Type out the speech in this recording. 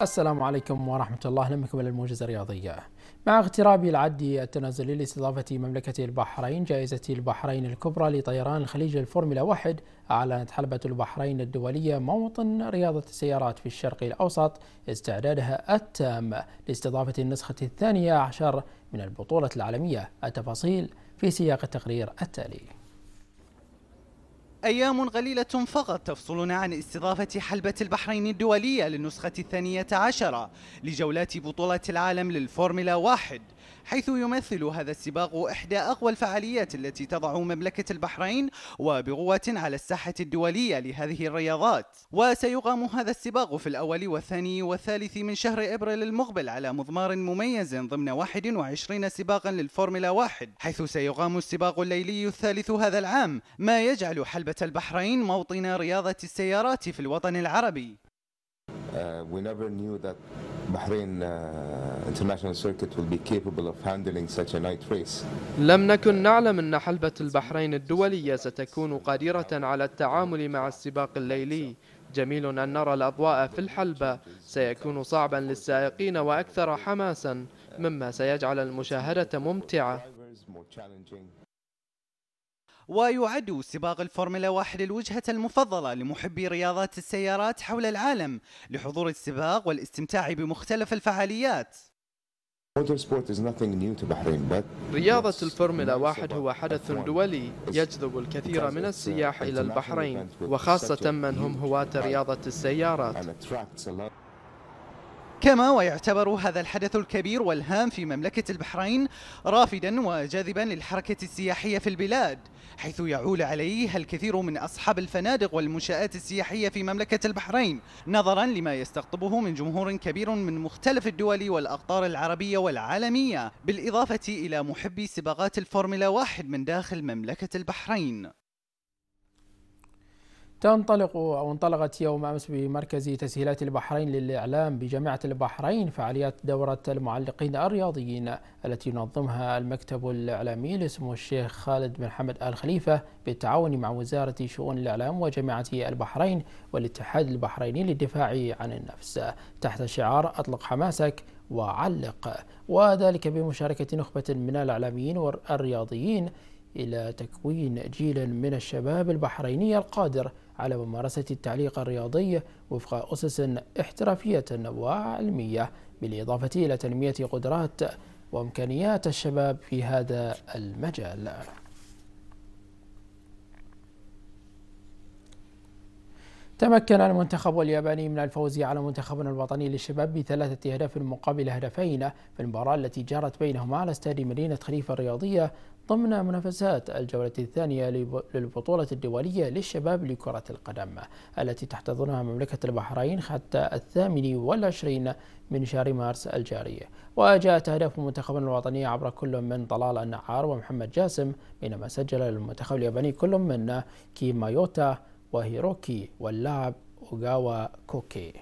السلام عليكم ورحمة الله. أهلا بكم الموجز الرياضية. مع اغتراب العد التنازلي لاستضافة مملكة البحرين جائزة البحرين الكبرى لطيران الخليج الفورمولا واحد. أعلنت حلبة البحرين الدولية موطن رياضة السيارات في الشرق الأوسط استعدادها التام لاستضافة النسخة الثانية عشر من البطولة العالمية. التفاصيل في سياق التقرير التالي. أيام قليلة فقط تفصلنا عن استضافة حلبة البحرين الدولية للنسخة الثانية عشرة لجولات بطولة العالم للفورمولا واحد حيث يمثل هذا السباق إحدى أقوى الفعاليات التي تضع مملكة البحرين وبقوة على الساحة الدولية لهذه الرياضات. وسيقام هذا السباق في الأول والثاني والثالث من شهر إبريل المقبل على مضمار مميز ضمن 21 سباقا للفورمولا واحد حيث سيقام السباق الليلي الثالث هذا العام ما يجعل حلبة البحرين موطن رياضة السيارات في الوطن العربي. Uh, we never knew that Bahrain uh, International Circuit will be capable of handling such a night race. لم نكن نعلم أن حلبة البحرين الدولية ستكون قادرة على التعامل مع السباق الليلي. جميل أن نرى الأضواء في الحلبة. سيكون صعبا للسائقين وأكثر حماسا مما سيجعل المشاهدة ممتعة. ويعد سباق الفورمولا واحد الوجهة المفضلة لمحبي رياضات السيارات حول العالم لحضور السباق والاستمتاع بمختلف الفعاليات. رياضة الفورمولا واحد هو حدث دولي يجذب الكثير من السياح إلى البحرين وخاصة من هم هواة رياضة السيارات. كما ويعتبر هذا الحدث الكبير والهام في مملكة البحرين رافدا وجاذبا للحركة السياحية في البلاد حيث يعول عليه الكثير من أصحاب الفنادق والمنشآت السياحية في مملكة البحرين نظرا لما يستقطبه من جمهور كبير من مختلف الدول والأقطار العربية والعالمية بالإضافة إلى محبي سباقات الفورمولا واحد من داخل مملكة البحرين. تنطلق أو انطلقت يوم أمس بمركز تسهيلات البحرين للإعلام بجامعة البحرين فعاليات دورة المعلقين الرياضيين التي ينظمها المكتب الإعلامي لسمو الشيخ خالد بن حمد آل خليفة بالتعاون مع وزارة شؤون الإعلام وجامعة البحرين والاتحاد البحريني للدفاع عن النفس. تحت شعار أطلق حماسك وعلق. وذلك بمشاركة نخبة من الإعلاميين والرياضيين إلى تكوين جيل من الشباب البحريني القادر على ممارسة التعليق الرياضي وفق أسس احترافية وعلمية بالإضافة إلى تنمية قدرات وإمكانيات الشباب في هذا المجال. تمكن المنتخب الياباني من الفوز على منتخبنا الوطني للشباب بثلاثة أهداف مقابل هدفين في المباراة التي جرت بينهما على استاد مدينة خليفة الرياضية ضمن منافسات الجولة الثانية للبطولة الدولية للشباب لكرة القدم التي تحتضنها مملكة البحرين حتى الثامن والعشرين من شهر مارس الجاري. وجاءت أهداف منتخبنا الوطني عبر كل من طلال النعار ومحمد جاسم بينما سجل المنتخب الياباني كل من كيمايوتا وهيروكي واللاعب أوغاوا كوكي.